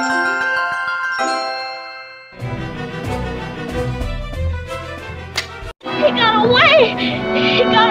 He got away! He got